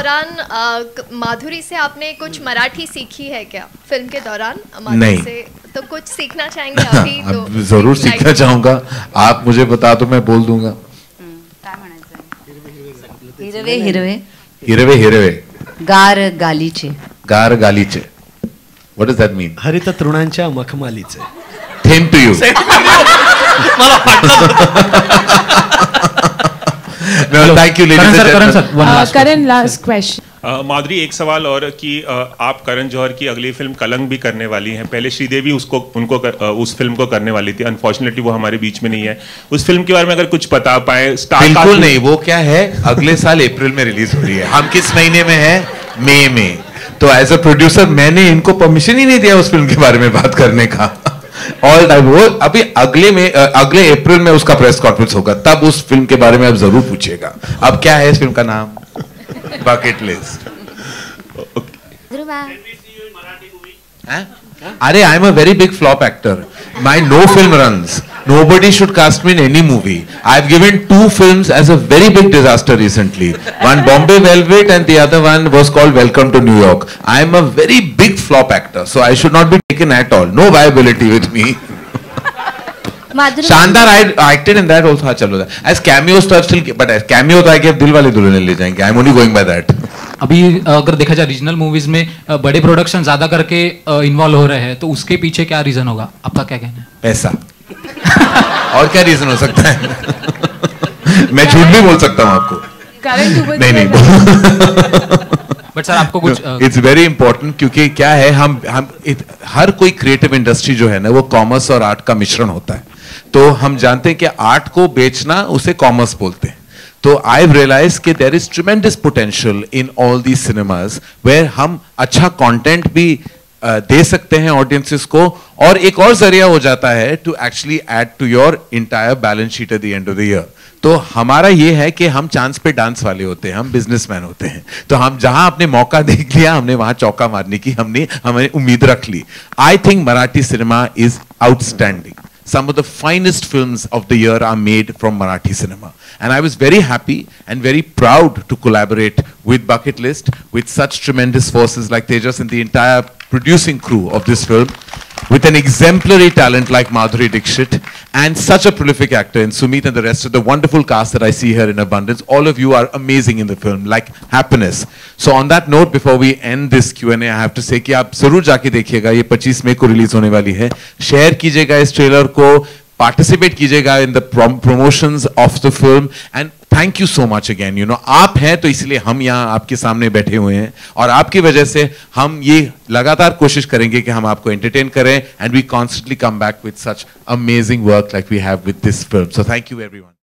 दौरान माधुरी से आपने कुछ मराठी सीखी है क्या? फ़िल्म के दौरान? माधुरी नहीं। से तो कुछ सीखना चाहेंगे अभी तो ज़रूर सीखना चाहूँगा। आप मुझे बता तो मैं बोल दूँगा। काय हिरवे हिरवे. हिरवे हिरवे. गार गालीचे. गार गालीचे. व्हाट डज दॅट मीन हरित तृणांच्या मखमालीचे. Them to you thank you Karan sir Karan sir one Uh, last Karan, last question. अ, माधुरी एक सवाल और कि अ, आप करण जौहर की अगली फ़िल्म कलंक भी करने वाली हैं। पहले श्रीदेवी उसको उनको कर, अ, उस फ़िल्म को करने वाली थी। अनफॉर्चुनेटली वो हमारे बीच में नहीं है। उस फ़िल्म के बारे में अगर कुछ बता पाए स्टार बिल्कुल नहीं वो क्या है? अगले साल अप्रैल में रिलीज़ हो रही है। हम किस महीने में है? मई में। तो एज अ प्रोड्यूसर मैंने इनको परमिशन ही नहीं दिया उस फ़िल्म के बारे में बात करने का। ऑल टाइम वो अभी अगले में अगले अप्रैल में उसका प्रेस कॉन्फ्रेंस होगा तब उस फ़िल्म के बारे में आप ज़रूर पूछेगा अब क्या है इस फ़िल्म का नाम? बकेट लिस्ट अरे I am a very big flop actor my no film run nobody should cast me in any movie I have given two film as a very big disaster recently one Bombay velvet and the other one was called welcome to New York I am a very big flop actor so I should not be taken at all. No viability with me. I acted in that also. हाँ चलो as cameo stuff still, but as cameo तो I gave दिल वाले दुल्हन ले जाएँगे. I'm only going by that. अभी अगर देखा जाए रीजनल मूवीज़ में बड़े प्रोडक्शन ज़्यादा करके इन्वॉल्व हो रहे हैं तो उसके पीछे क्या रीजन होगा आपका क्या कहना है पैसा और क्या रीजन हो सकता है मैं झूठ भी बोल सकता हूँ आपको नहीं नहीं बट सर आपको कुछ इट्स वेरी इंपॉर्टेंट क्योंकि क्या है हम हम इत, हर कोई क्रिएटिव इंडस्ट्री जो है ना वो कॉमर्स और आर्ट का मिश्रण होता है। तो हम जानते हैं कि आर्ट को बेचना उसे कॉमर्स बोलते हैं। तो आई रियलाइज़ के there is tremendous potential in all the cinemas where हम अच्छा कॉन्टेंट भी दे सकते हैं ऑडियंसिस को, और एक और ज़रिया हो जाता है to actually add to your entire balance sheet at the end of the year तो हमारा यह है कि हम चांस पे डांस वाले होते हैं, हम बिजनेसमैन होते हैं। तो हम जहाँ आपने मौका देख लिया, हमने वहाँ चौका मारने की, हमने हमने उम्मीद रख ली। I think Marathi cinema is outstanding some of the finest film of the year are made from Marathi cinema and I was very happy and very proud to collaborate with bucket list with such tremendous forces like Tejas in their producing crew of this film, with an exemplary talent like Madhuri Dixit, and such a prolific actor in Sumit and the rest of the wonderful cast that I see here in abundance. All of you are amazing in the film, like happiness. So on that note, before we end this Q&A, I have to say कि आप जरूर जाके देखिएगा ये 25 मई को release होने वाली है शेयर कीजिएगा इस ट्रेलर को पार्टिसिपेट कीजिएगा in the promotions of the film and thank you so much again you know आप हैं तो इसलिए हम यहाँ आपके सामने बैठे हुए हैं और आपकी वजह से हम ये लगातार कोशिश करेंगे कि हम आपको एंटरटेन करें and we constantly come back with such amazing work like we have with this film so thank you everyone